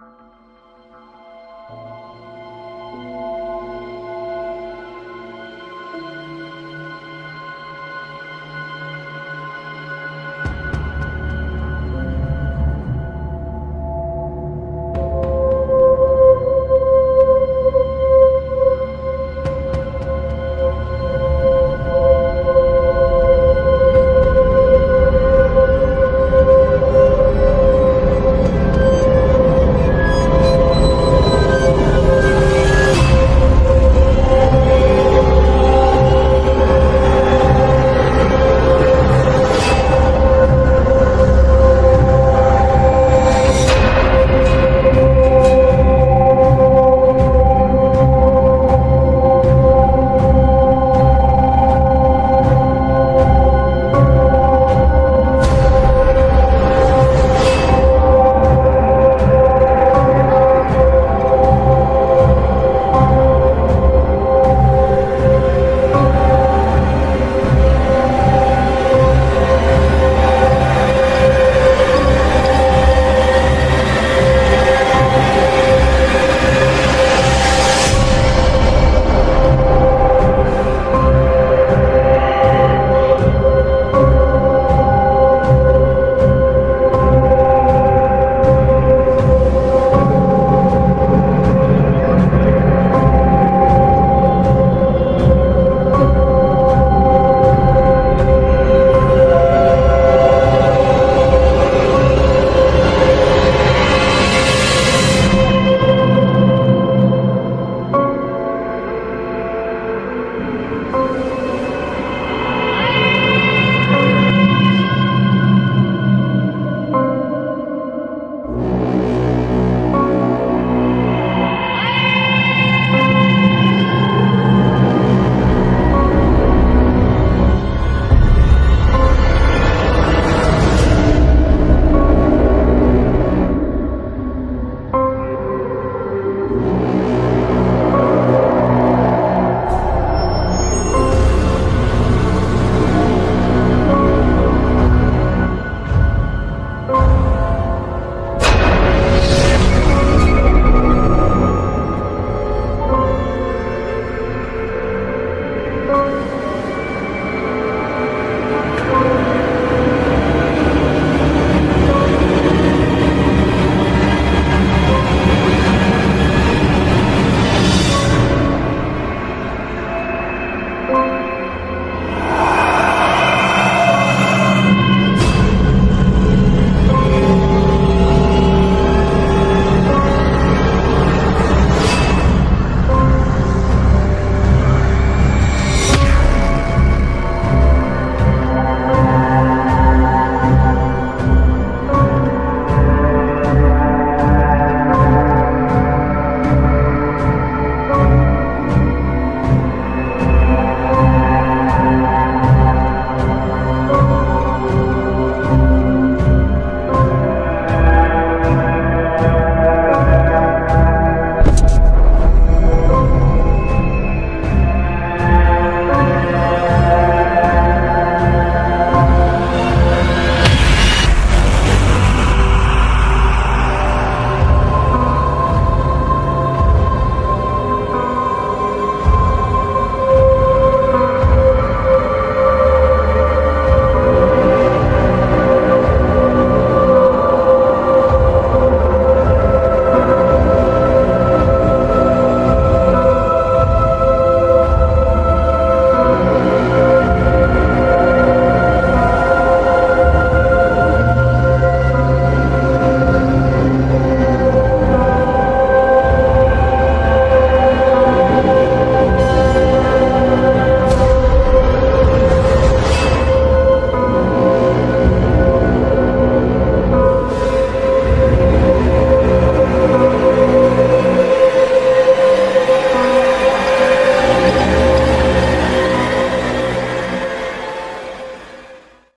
you